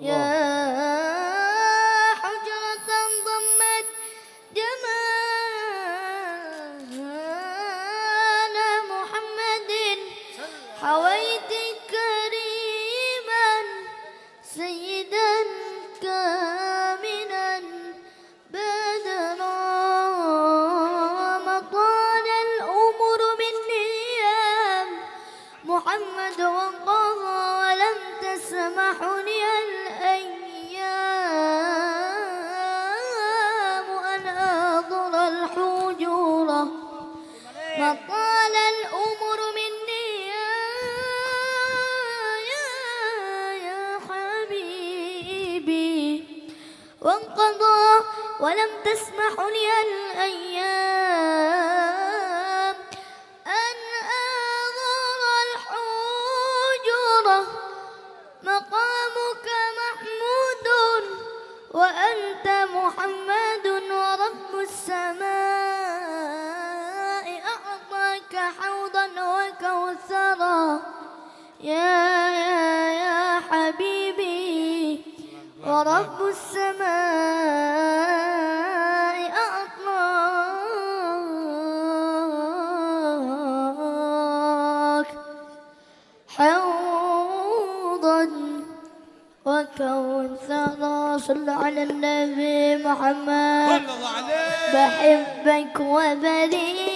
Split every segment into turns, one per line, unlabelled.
Yeah. أن أغر الحجرة مقامك محمود وأنت محمد ورب السماء. أعطاك حوضا وكوثرا. يا حبيبي ورب السماء. صل على النبي محمد. بحبك وبريدك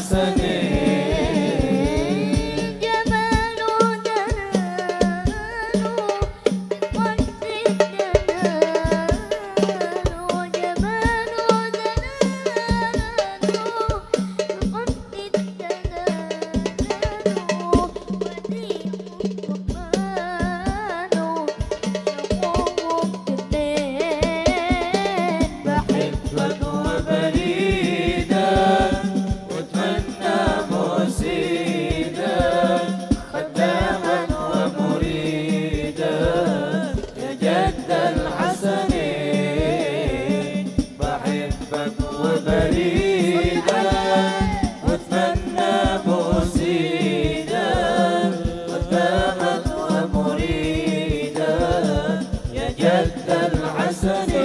सके العسل